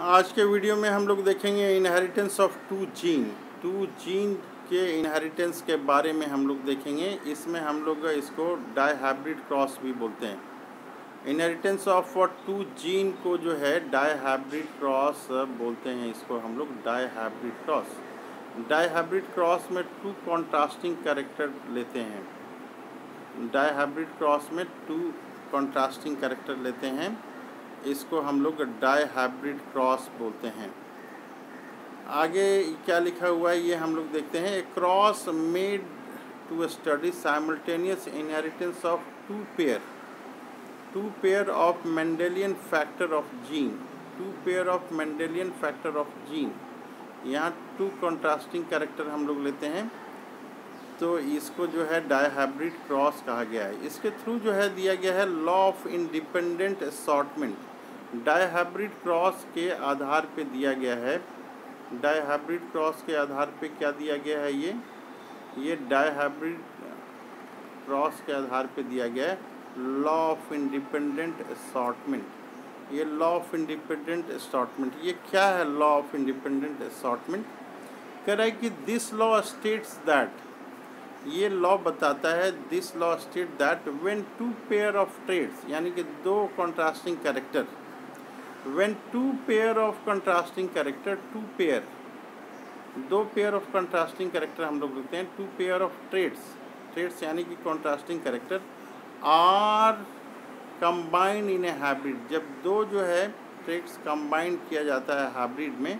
आज के वीडियो में हम लोग देखेंगे inheritance of two gene two gene के इनहेरिटेंस के बारे में हम लोग देखेंगे। इसमें हम लोग इसको डाईहाइब्रिड क्रॉस भी बोलते हैं। इनहेरिटेंस ऑफ़ टू जीन को जो है डाईहाइब्रिड क्रॉस बोलते हैं। इसको हम लोग डाईहाइब्रिड क्रॉस डाईहाइब्रिड क्रॉस में टू कॉन्ट्रास्टिंग कैरेक्टर लेते हैं। डाईहाइब्रिड क्रॉस में टू कॉन्ट्रास्टिंग कैरेक्टर लेते हैं। इसको हम लोग डाई हाइब्रिड क्रॉस बोलते हैं। आगे क्या लिखा हुआ है, ये हम लोग देखते हैं। A cross made to study simultaneous inheritance of two pair. Two pair of Mendelian factor of gene. Two pair of Mendelian factor of gene. यहाँ टू कॉन्ट्रास्टिंग कैरेक्टर हम लोग लेते हैं। तो इसको जो है डाईहाइब्रिड क्रॉस कहा गया है। इसके थ्रू जो है दिया गया है law of independent assortment. Dihybrid cross के आधार पे दिया गया है। डाईहाइब्रिड क्रॉस के आधार पे क्या दिया गया है ये? ये डाईहाइब्रिड क्रॉस के आधार पे दिया गया है। लॉ ऑफ़ इंडिपेंडेंट असॉटमेंट ये लॉ ऑफ़ इंडिपेंडेंट असॉर्टमेंट ये क्या है लॉ ऑफ़ इंडिपेंडेंट असॉटमेंट कह रहा है कि दिस लॉ स्टेट्स दैट ये लॉ बताता है this law state that when two pair of traits यानी कि दो contrasting character when two pair of contrasting character, two pair, दो पेयर ऑफ़ कंट्रास्टिंग करेक्टर हम लोग लिखते हैं two pair of traits traits यानी कि contrasting character are combined in a hybrid जब दो जो है ट्रेड्स कंबाइन किया जाता है हाइब्रिड में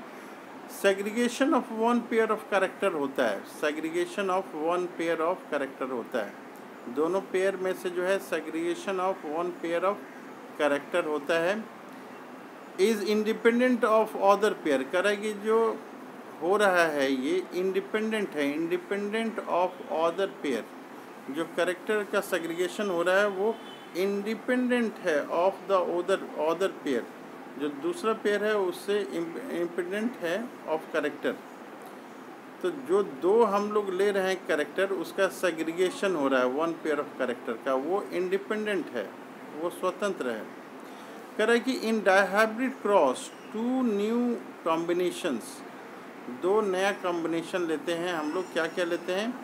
segregation of one pair of character होता है। Segregation of one pair of character होता है। दोनों पेयर में से जो है segregation of one pair of character होता है। Is independent of other pair करेगी जो हो रहा है, ये इंडिपेंडेंट है इंडिपेंडेंट ऑफ़ अदर पेयर जो करेक्टर का सेग्रीगेशन हो रहा है, वो इंडिपेंडेंट है of the other other pair जो दूसरा पेयर है, उससे इंडिपेंडेंट है ऑफ़ करेक्टर तो जो दो हम लोग ले रहे हैं करेक्टर उसका सेग्रीगेशन हो रहा है वन पेयर ऑफ़ करेक्टर का. वो इंडिपेंडेंट है, वो स्वतंत्र है. कह रहा है कि in dihybrid cross two new combinations, दो नया कॉम्बिनेशन लेते हैं। हम लोग क्या क्या लेते हैं?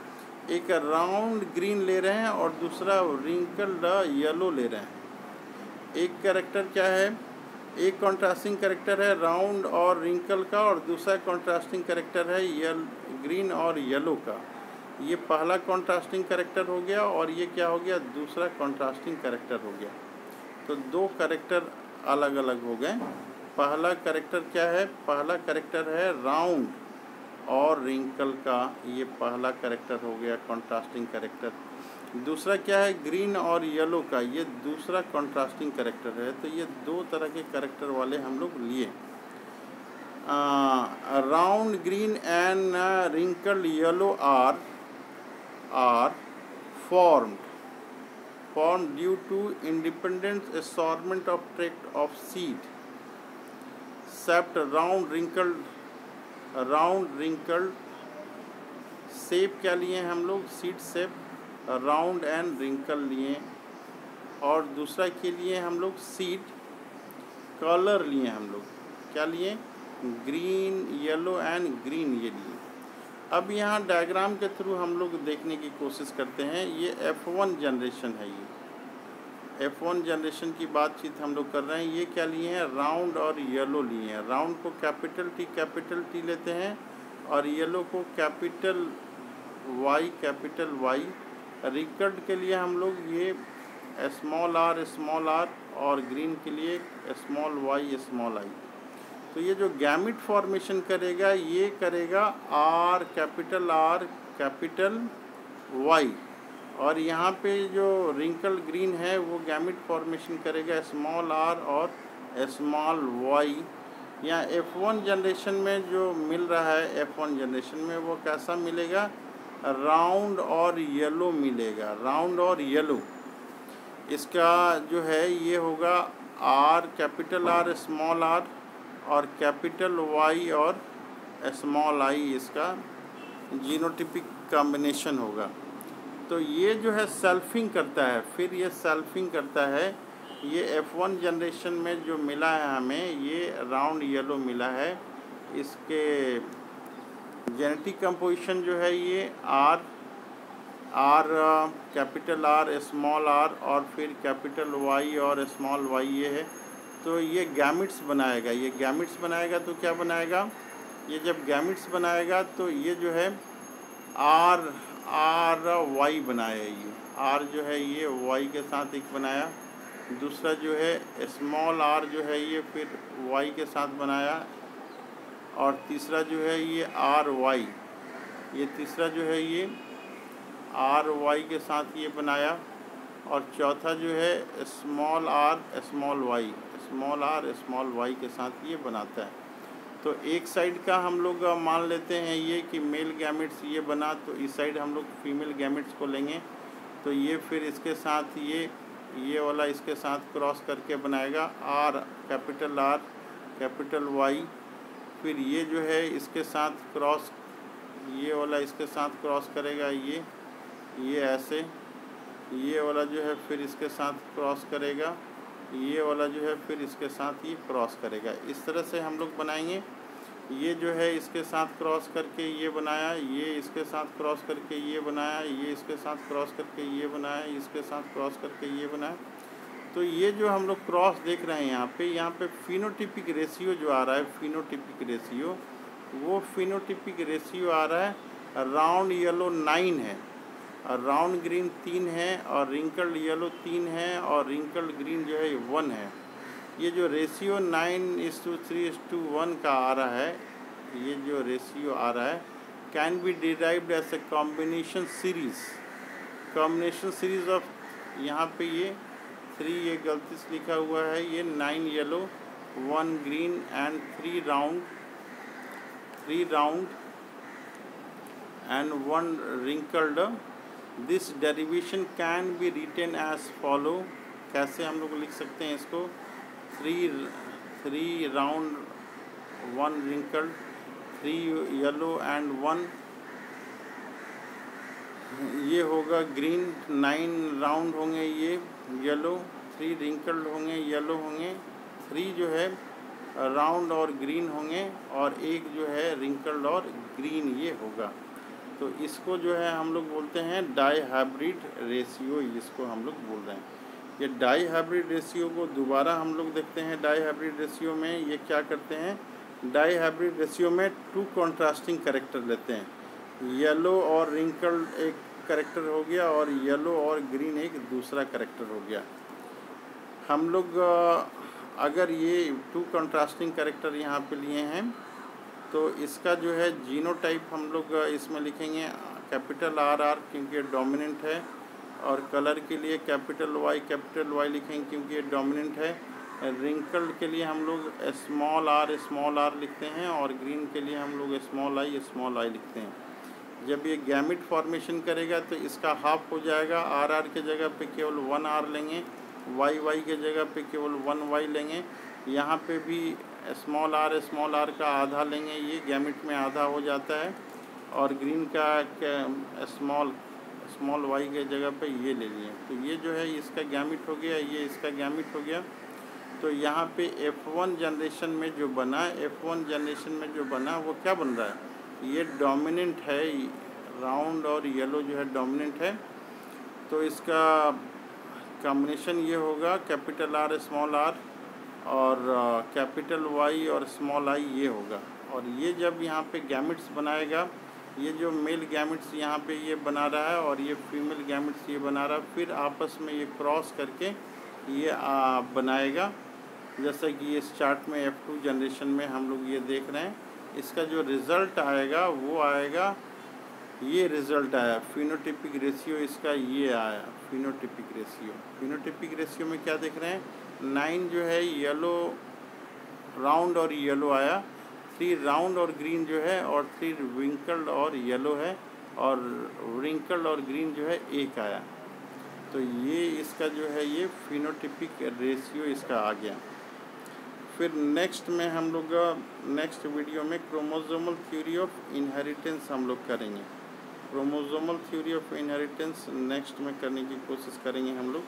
एक राउंड ग्रीन ले रहे हैं और दूसरा रिंकल्ड येलो ले रहे हैं। एक करेक्टर क्या है? एक कॉन्ट्रास्टिंग करेक्टर है राउंड और रिंकल का और दूसरा कॉन्ट्रास्टिंग करेक्टर है यल, ग्रीन और येलो का। ये पहला कॉन्ट्रास्टिंग करेक्टर हो गया और ये क्या हो गया? दूसरा कॉन्ट्रास्टिंग करेक्टर हो गया। तो दो करेक्टर अलग अलग हो गए। पहला करेक्टर क्या है? पहला करेक्टर है राउंड और रिंकल का ये पहला करेक्टर हो गया कॉन्ट्रास्टिंग करेक्टर दूसरा क्या है? ग्रीन और येलो का ये दूसरा कॉन्ट्रास्टिंग करेक्टर है। तो ये दो तरह के करेक्टर वाले हम लोग लिए। Round green and wrinkle yellow are are formed formed due to independent assortment of tract of seed except round wrinkled round wrinkled shape क्या लिए हम लोग seed shape round and wrinkle लिए और दूसरा के लिए हम लोग सीड कलर लिए हम लोग क्या लिए ग्रीन येलो एंड ग्रीन ये लिए अब यहाँ डायग्राम के थ्रू हम लोग देखने की कोशिश करते हैं। ये एफ़ वन जनरेशन है ये। एफ़ वन जनरेशन की बातचीत हम लोग कर रहे हैं। ये क्या लिए हैं? राउंड और येलो लिए हैं। राउंड को कैपिटल टी कैपिटल टी लेते हैं और येलो को कैपिटल वाई कैपिटल वाई रिकर्ड के लिए हम लोग ये स्मॉल आर स्मॉल आर और ग्रीन के लिए स्मॉल वाई स्मॉल आई तो ये जो गैमिट फॉर्मेशन करेगा, ये करेगा R capital R capital Y और यहाँ पे जो रिंकल ग्रीन है, वो गैमिट फॉर्मेशन करेगा स्मॉल आर और स्मॉल वाई यहाँ एफ़ वन जनरेशन में जो मिल रहा है एफ़ वन जनरेशन में वो कैसा मिलेगा? राउंड और येलो मिलेगा राउंड और येलो इसका जो है, ये होगा R capital R small r और कैपिटल वाई और स्मॉल आई इसका जीनोटिपिक कॉम्बिनेशन होगा। तो ये जो है सेल्फिंग करता है, फिर ये सेल्फिंग करता है। ये एफ़ वन जनरेशन में जो मिला है हमें, ये राउंड येलो मिला है। इसके जेनेटिक कंपोजिशन जो है ये R R capital R small r और फिर कैपिटल वाई और स्मॉल वाई ये है। तो ये गैमिट्स बनाएगा। ये गैमिट्स बनाएगा तो क्या बनाएगा? ये जब गैमिट्स बनाएगा तो ये जो है आर आर वाई बनाया ये। आर जो है ये वाई के साथ एक बनाया। दूसरा जो है स्मॉल आर जो है ये फिर वाई के साथ बनाया। और तीसरा जो है ये आर वाई ये तीसरा जो है ये आर वाई के साथ ये बनाया। और चौथा जो है small r small y small r small y के साथ ये बनाता है। तो एक साइड का हम लोग मान लेते हैं ये कि मेल गैमिट्स ये बना तो इस साइड हम लोग फीमेल गैमिट्स को लेंगे। तो ये फिर इसके साथ ये ये वाला इसके साथ क्रॉस करके बनाएगा R capital R capital Y फिर ये जो है इसके साथ क्रॉस ये वाला इसके साथ क्रॉस करेगा ये ये ऐसे, ये वाला जो है फिर इसके साथ क्रॉस करेगा। ये वाला जो है फिर इसके साथ ये क्रॉस करेगा। इस तरह से हम लोग बनाएँगे। ये जो है इसके साथ क्रॉस करके ये बनाया, ये इसके साथ क्रॉस करके ये बनाया, ये इसके साथ क्रॉस करके ये बनाया, इसके साथ क्रॉस करके ये बनाया। तो ये जो हम लोग क्रॉस देख रहे हैं यहाँ पे यहाँ पे फिनोटिपिक रेशियो जो आ रहा है फिनोटिपिक रेशियो वो फिनोटिपिक रेशियो आ रहा है राउंड येलो नाइन है। और राउंड ग्रीन तीन है और रिंकल्ड येलो तीन है और रिंकल्ड ग्रीन जो है वन है। ये जो ratio nine is to three is to one का आ रहा है, ये जो रेशियो आ रहा है can be derived as a combination series combination series of यहाँ पे ये थ्री ये गलती से लिखा हुआ है, ये nine yellow one green and three round three round and one wrinkled this derivation can be written as follow कैसे हम लोग लिख सकते हैं इसको? Three three round one wrinkled three yellow and one ये होगा ग्रीन नाइन राउंड होंगे ये येलो थ्री रिंकल्ड होंगे येलो होंगे थ्री जो है राउंड और ग्रीन होंगे, और एक जो है रिंकल्ड और ग्रीन ये होगा। तो इसको जो है हम लोग बोलते हैं डाई हाइब्रिड रेशियो, इसको हम लोग बोल रहे हैं। ये डाई हाइब्रिड रेशियो को दोबारा हम लोग देखते हैं। डाई हाइब्रिड रेशियो में ये क्या करते हैं? डाई हाइब्रिड रेशियो में टू कॉन्ट्रास्टिंग करेक्टर लेते हैं। येलो और रिंकल एक करेक्टर हो गया और येलो और ग्रीन एक दूसरा करेक्टर हो गया। हम लोग, अगर ये टू कॉन्ट्रास्टिंग करेक्टर यहाँ पे लिए हैं तो इसका जो है जीनो टाइप हम लोग इसमें लिखेंगे, कैपिटल आर आर क्योंकि ये डोमिनेंट है, और कलर के लिए कैपिटल वाई कैपिटल वाई लिखेंगे क्योंकि ये डोमिनेंट है। रिंकल्ड के लिए हम लोग स्मॉल आर स्मॉल आर लिखते हैं, और ग्रीन के लिए हम लोग स्मॉल आई स्मॉल आई लिखते हैं। जब ये गैमिट फॉर्मेशन करेगा तो इसका हाफ़ हो जाएगा। आर आर के जगह पे केवल वन आर लेंगे वाई वाई के जगह पे केवल वन वाई लेंगे। यहाँ पे भी स्मॉल आर स्मॉल आर का आधा लेंगे, ये गैमिट में आधा हो जाता है। और ग्रीन का स्मॉल स्मॉल वाई के जगह पे ये ले लिए। तो ये जो है, इसका गैमिट हो गया, ये इसका गैमिट हो गया। तो यहाँ पे F1 जनरेशन में जो बना F1 जनरेशन में जो बना, वो क्या बन रहा है? ये डोमिनेंट है राउंड और येलो जो है डोमिनेंट है। तो इसका कॉम्बिनेशन ये होगा कैपिटल आर स्मॉल आर और कैपिटल वाई और स्मॉल आई ये होगा। और ये जब यहाँ पे गैमिट्स बनाएगा ये जो मेल गैमिट्स यहाँ पे ये बना रहा है और ये फीमेल गैमिट्स ये बना रहा है फिर आपस में ये क्रॉस करके ये आ, बनाएगा। जैसा कि इस चार्ट में एफ़ टू जनरेशन में हम लोग ये देख रहे हैं इसका जो रिज़ल्ट आएगा वो आएगा ये रिज़ल्ट आया। फिनोटिपिक रेशियो इसका ये आया फिनोटिपिक रेशियो फिनोटिपिक रेशियो में क्या देख रहे हैं? नाइन जो है येलो राउंड और येलो आया। थ्री राउंड और ग्रीन जो है और थ्री विंकल्ड और येलो है और रिंकल्ड और ग्रीन जो है, एक आया। तो ये इसका जो है, ये फिनोटिपिक रेशियो इसका आ गया। फिर नेक्स्ट में हम लोग नेक्स्ट वीडियो में क्रोमोजोमल थ्योरी ऑफ़ इनहेरिटेंस हम लोग करेंगे। Chromosomal theory of inheritance next में करने की कोशिश करेंगे हम लोग।